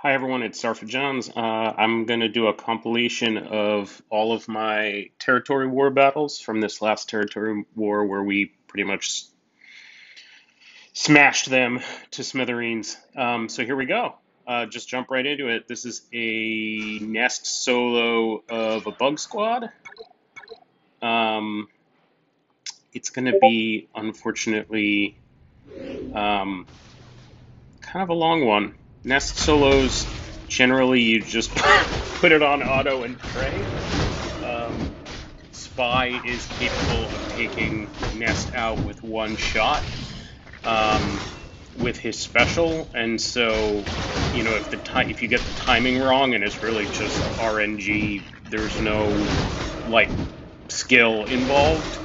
Hi everyone, it's Sarfa Jons. Uh, I'm going to do a compilation of all of my territory war battles from this last territory war where we pretty much smashed them to smithereens. Um, so here we go. Uh, just jump right into it. This is a nest solo of a bug squad. Um, it's going to be, unfortunately, um, kind of a long one. Nest solos, generally you just put it on auto and pray. Um, Spy is capable of taking Nest out with one shot um, with his special, and so you know if the time if you get the timing wrong and it's really just RNG, there's no like skill involved.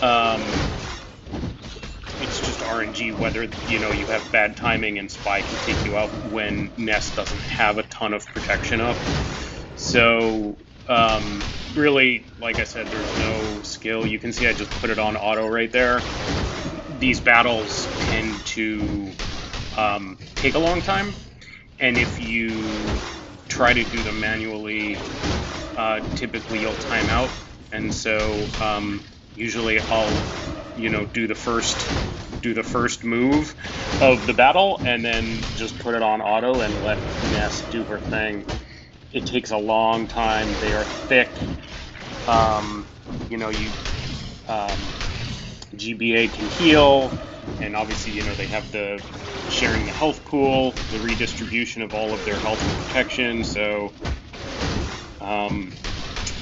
Um, it's just RNG whether you know you have bad timing and Spy can take you out when Nest doesn't have a ton of protection up. So um, really, like I said, there's no skill. You can see I just put it on auto right there. These battles tend to um, take a long time, and if you try to do them manually, uh, typically you'll time out. And so um, usually I'll you know do the first do the first move of the battle and then just put it on auto and let Nest do her thing. It takes a long time. They are thick. Um, you know, you um, GBA can heal, and obviously, you know, they have the sharing the health pool, the redistribution of all of their health and protection. So um,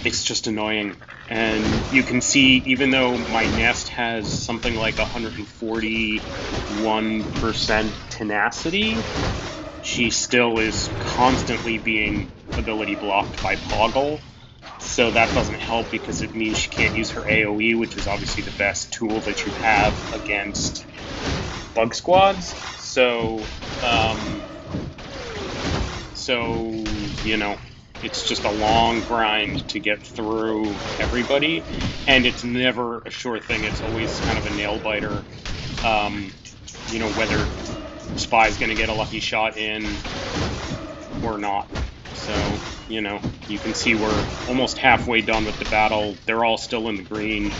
it's just annoying. And you can see, even though my nest has something like 141% tenacity, she still is constantly being ability blocked by Poggle. So that doesn't help because it means she can't use her AoE, which is obviously the best tool that you have against bug squads. So, um, so you know, it's just a long grind to get through everybody, and it's never a sure thing. It's always kind of a nail biter. Um, you know whether Spy's going to get a lucky shot in or not. So you know you can see we're almost halfway done with the battle. They're all still in the green.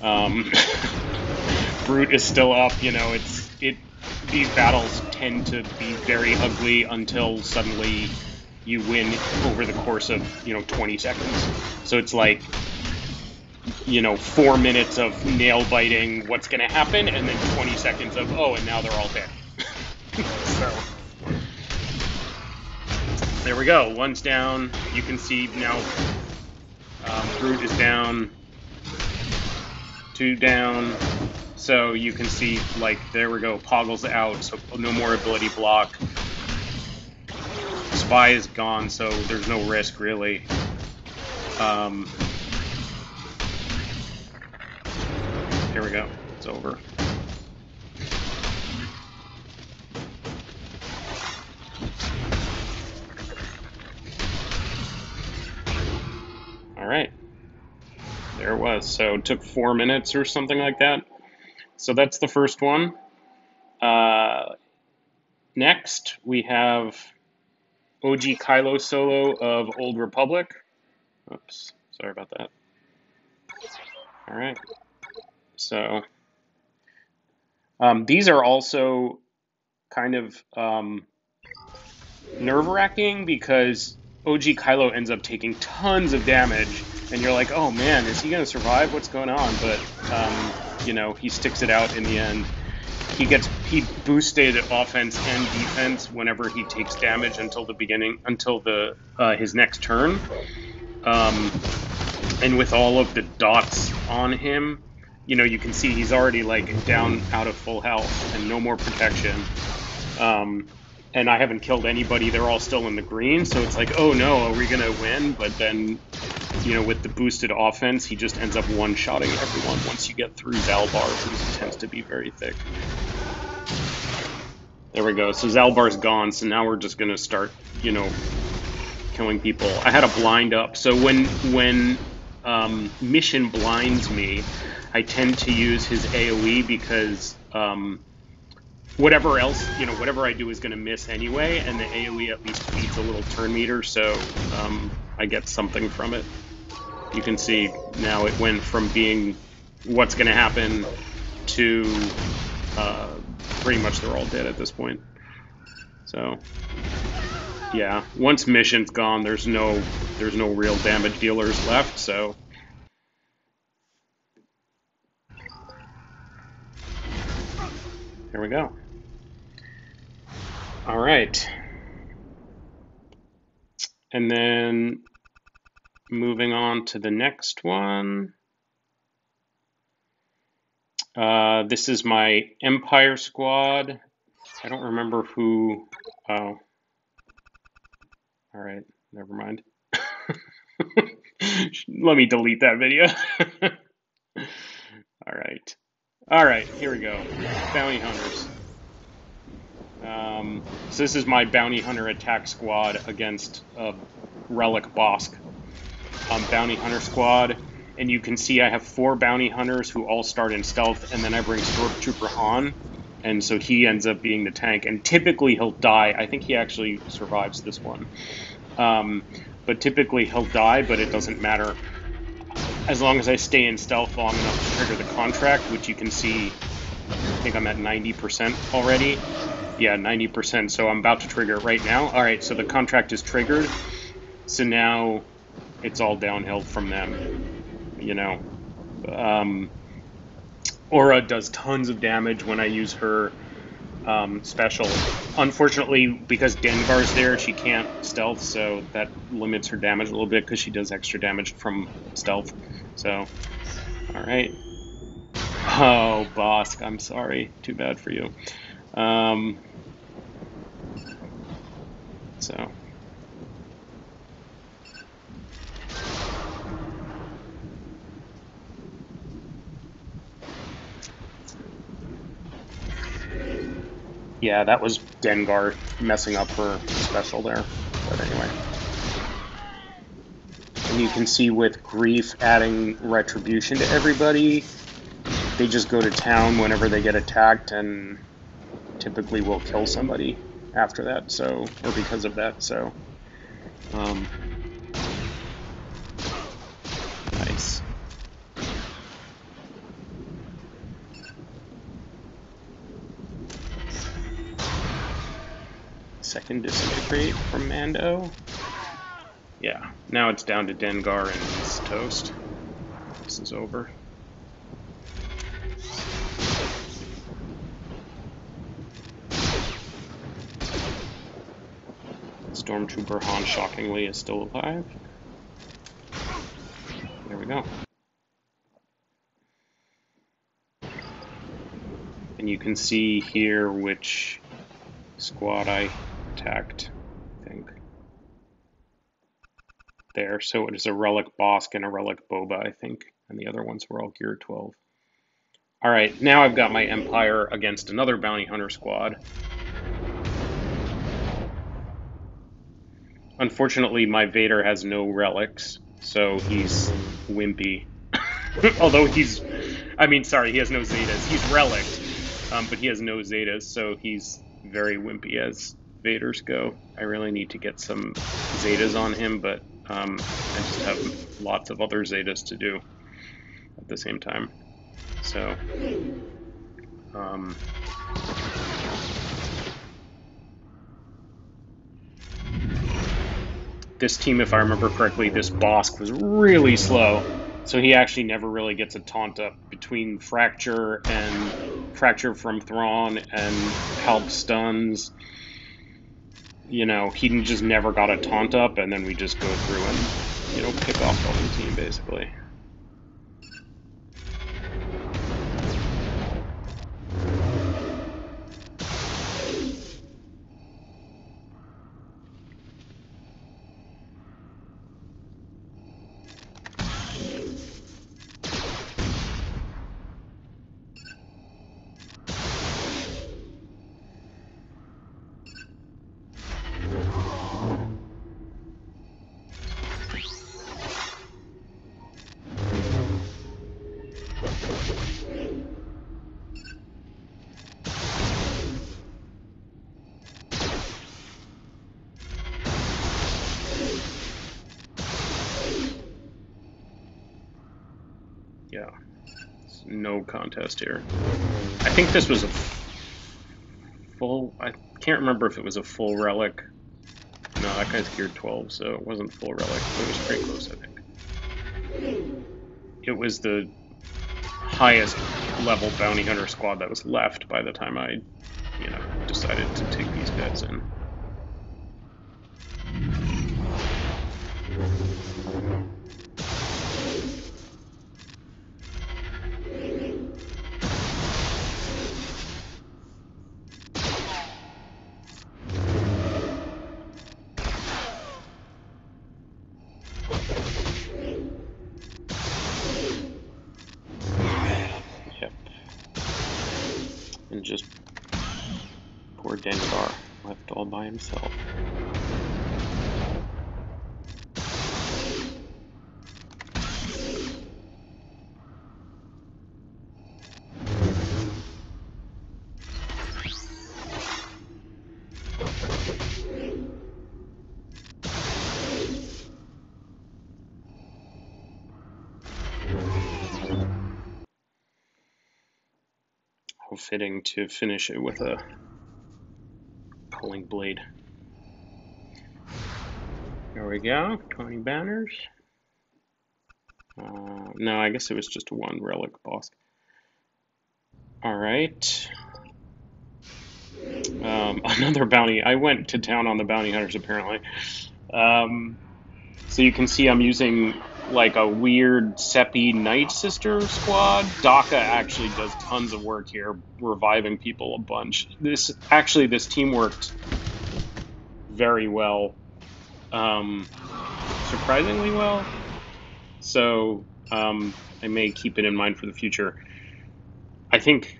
Um, Brute is still up. You know it's it. These battles tend to be very ugly until suddenly you win over the course of you know 20 seconds. So it's like you know four minutes of nail biting what's going to happen, and then 20 seconds of oh, and now they're all dead. so there we go. One's down. You can see now. Um, Brute is down. Two down. So you can see, like, there we go. Poggle's out, so no more ability block. Spy is gone, so there's no risk really. Um, here we go. It's over. All right. There it was. So it took four minutes or something like that. So that's the first one. Uh, next, we have OG Kylo solo of Old Republic. Oops, sorry about that. All right. So um, these are also kind of um, nerve wracking because OG Kylo ends up taking tons of damage, and you're like, oh man, is he going to survive? What's going on? But, um, you know, he sticks it out in the end he gets he boosted offense and defense whenever he takes damage until the beginning until the uh, his next turn. Um, and with all of the dots on him, you know you can see he's already like down out of full health and no more protection. Um, and I haven't killed anybody. They're all still in the green, so it's like, oh no, are we gonna win? But then, you know, with the boosted offense, he just ends up one-shotting everyone once you get through Zaalbar, who tends to be very thick. There we go. So Zaalbar's gone, so now we're just gonna start, you know, killing people. I had a blind up, so when when um, mission blinds me, I tend to use his AOE because um, whatever else, you know, whatever I do is going to miss anyway, and the AoE at least feeds a little turn meter, so um, I get something from it. You can see now it went from being what's going to happen to uh, pretty much they're all dead at this point. So, yeah, once mission's gone, there's no there's no real damage dealers left, so Here we go. All right. And then moving on to the next one. Uh, this is my Empire squad. I don't remember who. Oh. All right, never mind. Let me delete that video. All right. All right, here we go. Bounty hunters. Um, so this is my bounty hunter attack squad against a relic Bossk. Um, bounty hunter squad, and you can see I have four bounty hunters who all start in stealth, and then I bring Stormtrooper Han, and so he ends up being the tank. And typically he'll die. I think he actually survives this one. Um, but typically he'll die, but it doesn't matter as long as I stay in stealth long enough to trigger the contract, which you can see, I think I'm at 90% already. Yeah, 90%, so I'm about to trigger it right now. All right, so the contract is triggered, so now it's all downhill from them, you know. Um, Aurra does tons of damage when I use her um, special. Unfortunately, because Dengar's there, she can't stealth, so that limits her damage a little bit because she does extra damage from stealth. So, alright. Oh, Bossk, I'm sorry. Too bad for you. Um, so. Yeah, that was Dengar messing up her special there. But anyway. And you can see with Greef adding retribution to everybody, they just go to town whenever they get attacked and typically will kill somebody after that, so, or because of that, so. Um, Second disintegrate from Mando. Yeah, now it's down to Dengar and his toast. This is over. Stormtrooper Han shockingly is still alive. There we go. And you can see here which squad I attacked, I think there. So it is a Relic Bossk and a Relic Boba, I think. And the other ones were all Gear 12. Alright, now I've got my Empire against another Bounty Hunter squad. Unfortunately, my Vader has no relics, so he's wimpy. Although he's, I mean, sorry, he has no Zetas. He's relict, um, but he has no Zetas, so he's very wimpy as Vaders go. I really need to get some Zetas on him, but um, I just have lots of other zetas to do at the same time. So, um, this team, if I remember correctly, this Bossk was really slow. So he actually never really gets a taunt up between Fracture and Fracture from Thrawn and Help Stuns you know, he just never got a taunt up, and then we just go through and, you know, pick off the whole team, basically. No contest here. I think this was a full. I can't remember if it was a full relic. No, that guy's geared 12, so it wasn't full relic. It was pretty close, I think. It was the highest level bounty hunter squad that was left by the time I, you know, decided to take these guys in. Fitting to finish it with a culling blade. There we go, 20 banners. Uh, no, I guess it was just one relic Bossk. Alright. Um, another bounty. I went to town on the bounty hunters apparently. Um, so you can see I'm using like a weird Seppi Night Sister squad. Daka actually does tons of work here, reviving people a bunch. This actually this team worked very well, um, surprisingly well. So um, I may keep it in mind for the future. I think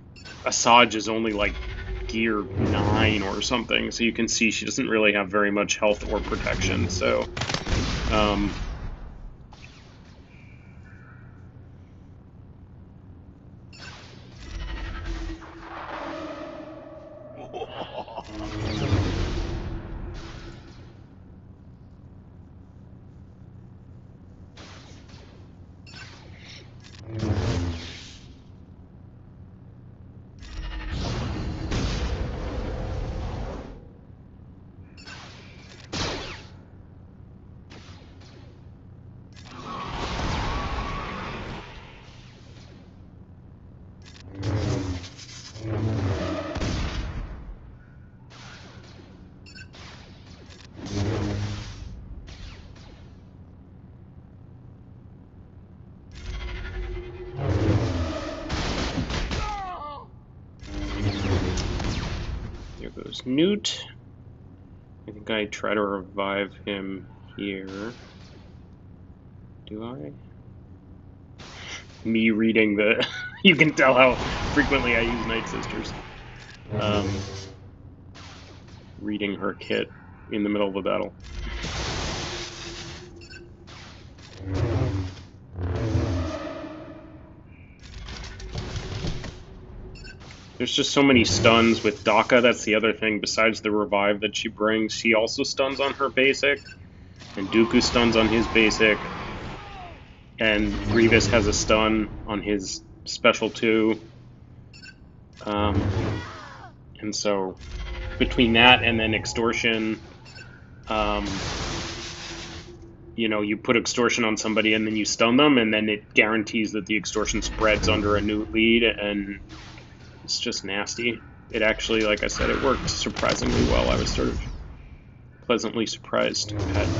Asajj is only like gear nine or something, so you can see she doesn't really have very much health or protection. So. Um, Nute. I think I try to revive him here. Do I? Me reading the. you can tell how frequently I use Night Sisters. Um, reading her kit in the middle of a battle. There's just so many stuns with Daka. That's the other thing. Besides the revive that she brings, she also stuns on her basic, and Dooku stuns on his basic, and Grievous has a stun on his special too. Um, and so, between that and then extortion, um, you know, you put extortion on somebody and then you stun them, and then it guarantees that the extortion spreads under a new lead, and it's just nasty. It actually, like I said, it worked surprisingly well. I was sort of pleasantly surprised at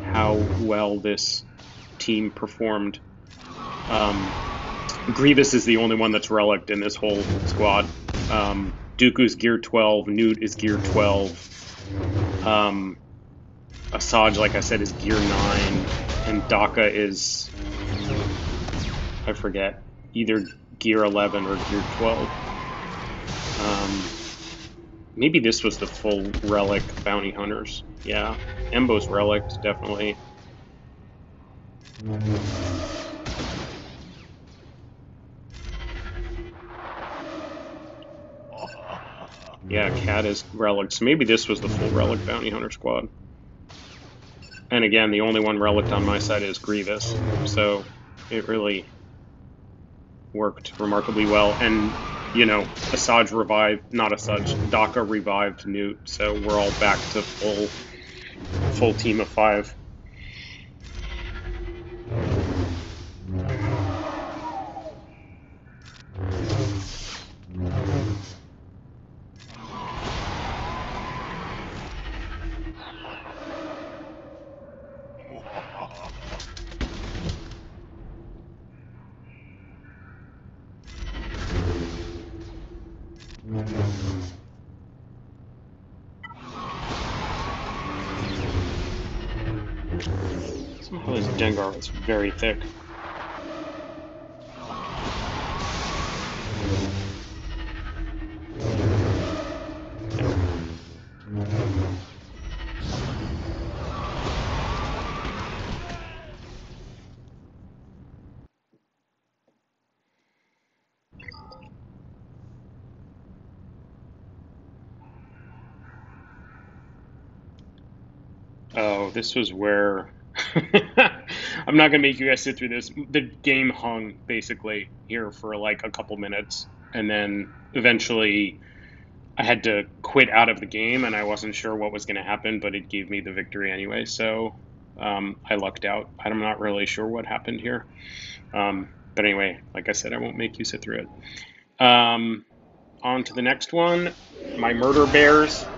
how well this team performed. Um, Grievous is the only one that's relicked in this whole squad. Um, Dooku's gear 12, Nute is gear 12. Um, Asajj, like I said, is gear 9, and Daka is, I forget, either gear 11 or gear 12. Um, maybe this was the full relic bounty hunters. Yeah, Embo's relic, definitely. Yeah, Cad is relic. So maybe this was the full relic bounty hunter squad. And again, the only one relic on my side is Grievous. So it really worked remarkably well. And you know, Asajj revived, not Asajj, Daka revived Nute, so we're all back to full, full team of five. Dengar was very thick. Oh, this was where I'm not gonna make you guys sit through this. The game hung basically here for like a couple minutes, and then eventually I had to quit out of the game, and I wasn't sure what was gonna happen, but it gave me the victory anyway. So um, I lucked out. I'm not really sure what happened here, um, but anyway, like I said, I won't make you sit through it. Um, on to the next one. My murder bears.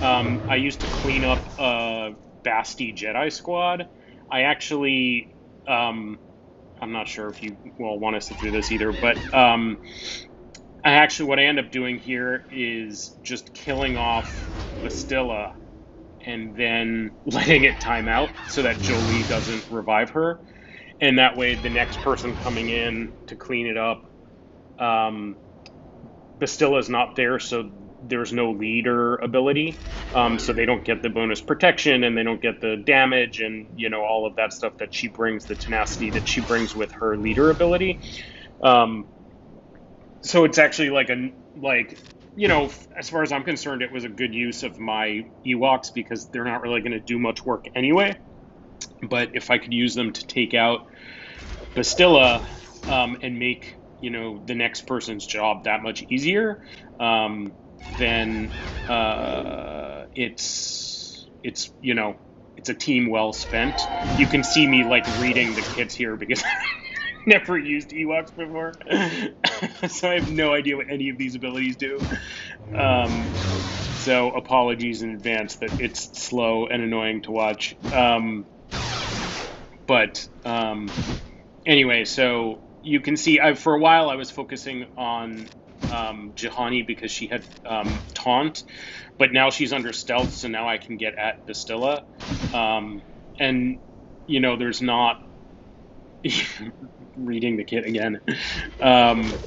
Um, I used to clean up a Basti Jedi squad. I actually, um, I'm not sure if you will want us to do this either, but um, I actually, what I end up doing here is just killing off Bastila and then letting it time out so that Jolee doesn't revive her. And that way, the next person coming in to clean it up, um, Bastila's not there, so there's no leader ability, um, so they don't get the bonus protection and they don't get the damage and you know all of that stuff that she brings, the tenacity that she brings with her leader ability. Um, so it's actually like a like you know as far as I'm concerned, it was a good use of my Ewoks because they're not really going to do much work anyway. But if I could use them to take out Bastila um, and make you know the next person's job that much easier um, then uh, it's it's you know it's a team well spent. You can see me like reading the kits here because I've never used Ewoks before, so I have no idea what any of these abilities do. Um, so apologies in advance that it's slow and annoying to watch. Um, but um, anyway, so you can see I, for a while I was focusing on um, Juhani because she had um, taunt, but now she's under stealth, so now I can get at Bastila. Um, and you know, there's not reading the kit again. Um,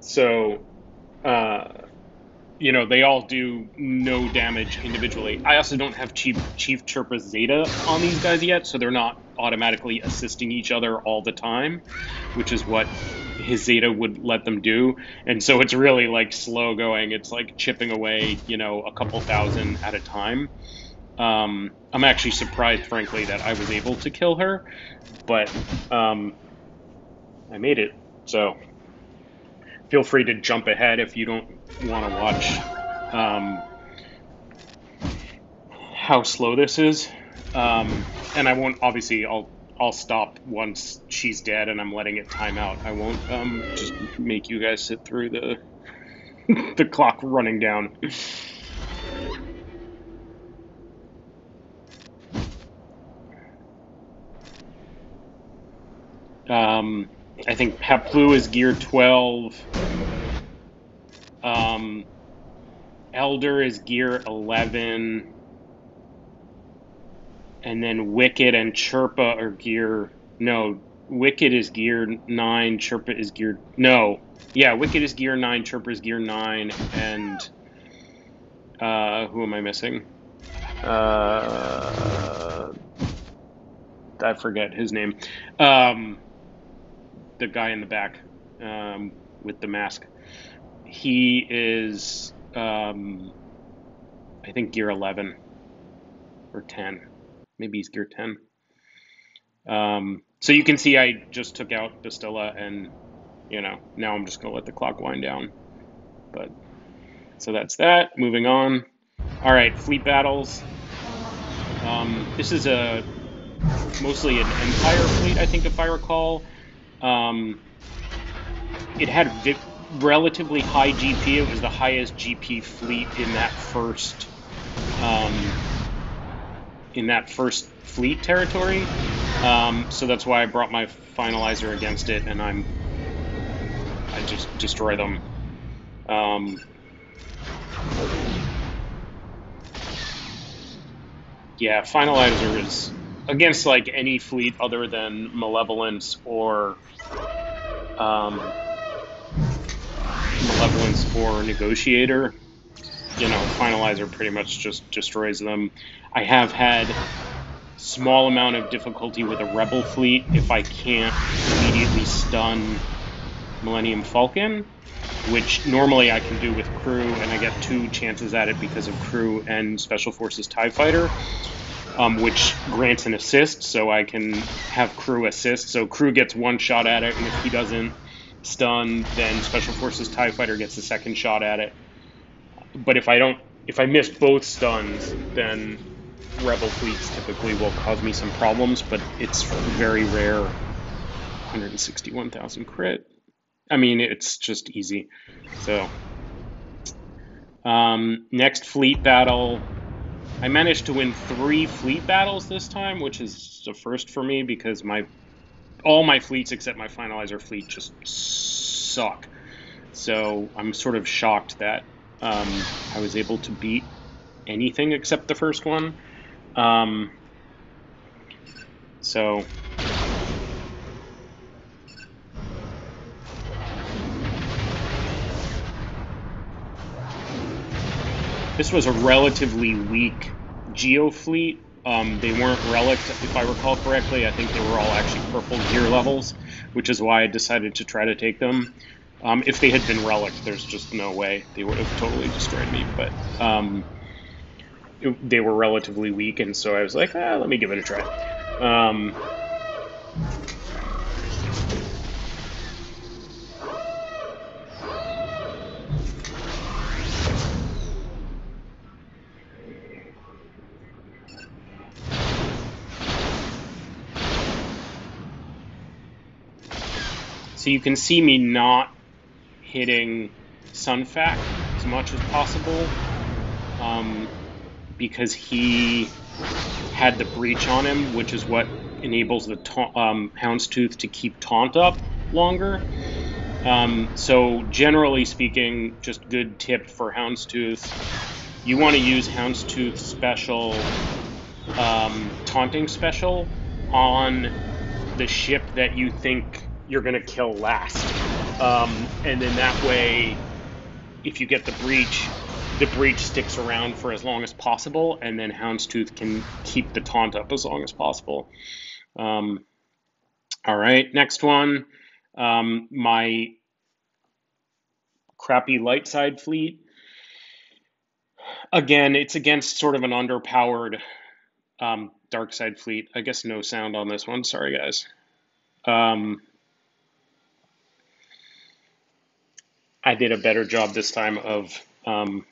so, uh, you know, they all do no damage individually. I also don't have Chief Chief Chirpa Zeta on these guys yet, so they're not automatically assisting each other all the time, which is what his Zeta would let them do. And so it's really like slow going. It's like chipping away, you know, a couple thousand at a time. Um, I'm actually surprised, frankly, that I was able to kill her, but um, I made it. So feel free to jump ahead if you don't want to watch um, how slow this is. Um, and I won't obviously I'll I'll stop once she's dead and I'm letting it time out. I won't um, just make you guys sit through the the clock running down. Um, I think Paploo is gear 12. Um, Elder is gear 11 and then Wicket and Chirpa are gear. No, Wicket is gear nine. Chirpa is gear. No, yeah, Wicket is gear nine. Chirpa is gear nine, and uh, who am I missing? Uh, I forget his name. Um, the guy in the back um, with the mask. He is, um, I think, gear 11 or 10 maybe he's gear 10. Um, so you can see I just took out Bastila and, you know, now I'm just going to let the clock wind down. But, so that's that. Moving on. All right, fleet battles. Um, this is a mostly an Empire fleet, I think, if I recall. Um, it had relatively high GP. It was the highest GP fleet in that first um, in that first fleet territory. Um, so that's why I brought my finalizer against it, and I'm I just destroy them. Um, yeah, finalizer is against like any fleet other than malevolence or um, malevolence or negotiator. You know, finalizer pretty much just destroys them. I have had small amount of difficulty with a rebel fleet if I can't immediately stun Millennium Falcon, which normally I can do with crew, and I get two chances at it because of crew and Special Forces TIE Fighter, um, which grants an assist, so I can have crew assist. So crew gets one shot at it, and if he doesn't stun, then Special Forces TIE Fighter gets a second shot at it. But if I don't, if I miss both stuns, then rebel fleets typically will cause me some problems, but it's very rare. 161,000 crit. I mean, it's just easy. So, um, next fleet battle. I managed to win three fleet battles this time, which is a first for me because my all my fleets except my finalizer fleet just suck. So I'm sort of shocked that um, I was able to beat anything except the first one. Um, so this was a relatively weak Geo fleet. Um, they weren't relic, if I recall correctly. I think they were all actually purple gear levels, which is why I decided to try to take them. Um, if they had been relic, there's just no way they would have totally destroyed me. But um, they were relatively weak, and so I was like, ah, let me give it a try. So you can see me not hitting Sun Fac as much as possible. Um, because he had the breach on him, which is what enables the ta- um, Houndstooth to keep taunt up longer. Um, so generally speaking, just good tip for Houndstooth. You want to use Houndstooth special, um, taunting special on the ship that you think you're going to kill last. Um, and then that way, if you get the breach, the breach sticks around for as long as possible, and then Houndstooth can keep the taunt up as long as possible. Um, all right, next one. Um, my crappy light side fleet. Again, it's against sort of an underpowered um, dark side fleet. I guess no sound on this one. Sorry, guys. Um, I did a better job this time of um,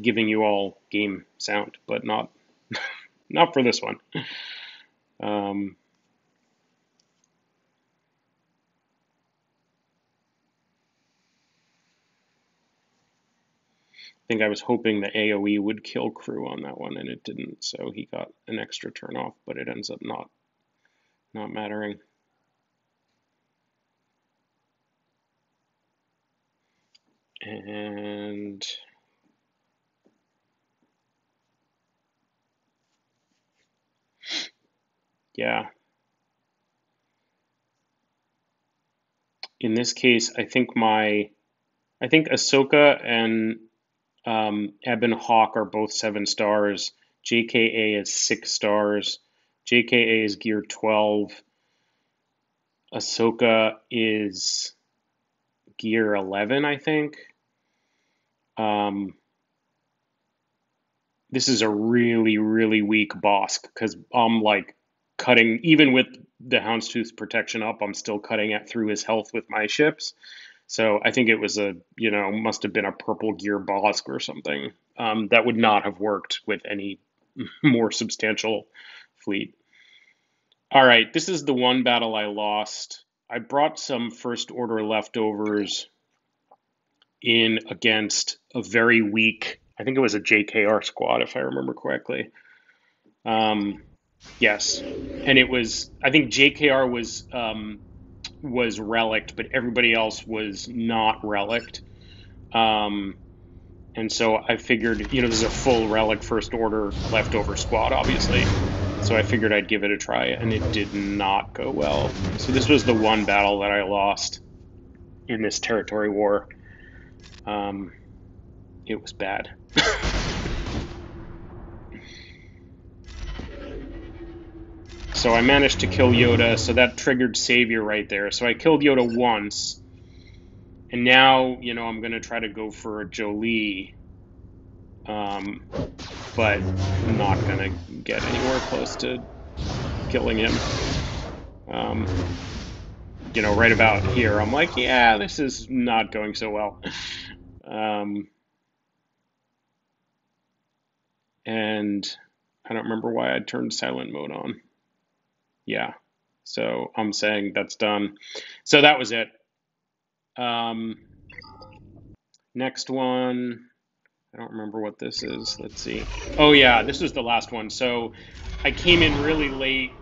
giving you all game sound, but not not for this one. Um, I think I was hoping the AOE would kill crew on that one, and it didn't. So he got an extra turn off, but it ends up not not mattering. And Yeah. In this case, I think my, I think Ahsoka and um, Hawk are both seven stars. JKA is six stars. JKA is gear 12. Ahsoka is gear 11, I think. Um, this is a really, really weak boss because I'm like cutting even with the Houndstooth protection up. I'm still cutting it through his health with my ships. So I think it was a you know must have been a purple gear Bossk or something. Um, that would not have worked with any more substantial fleet. All right, this is the one battle I lost. I brought some first order leftovers in against a very weak, I think it was a JKR squad, if I remember correctly. Um, yes, and it was, I think JKR was um, was relict, but everybody else was not relict. Um, and so I figured, you know, this is a full relic first order leftover squad, obviously. So I figured I'd give it a try, and it did not go well. So this was the one battle that I lost in this territory war. Um, it was bad. so I managed to kill Yoda, so that triggered Savior right there. So I killed Yoda once, and now, you know, I'm going to try to go for a Jolee. Um, but I'm not going to get anywhere close to killing him. Um, you know, right about here, I'm like, yeah, this is not going so well. Um, and I don't remember why I turned silent mode on. Yeah, so I'm saying that's done. So that was it. Um, next one. I don't remember what this is. Let's see. Oh, yeah, this was the last one. So I came in really late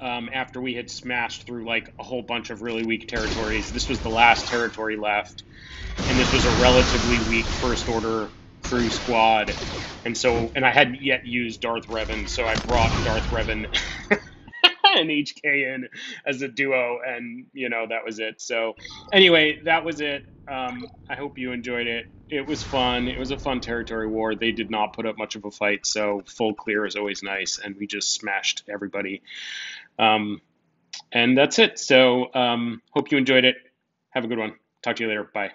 um, after we had smashed through like a whole bunch of really weak territories. This was the last territory left, and this was a relatively weak first order crew squad. And so, and I hadn't yet used Darth Revan, so I brought Darth Revan and HK in as a duo, and you know that was it. So, anyway, that was it. Um, I hope you enjoyed it. It was fun. It was a fun territory war. They did not put up much of a fight, so full clear is always nice, and we just smashed everybody. Um, and that's it. So, um, hope you enjoyed it. Have a good one. Talk to you later. Bye.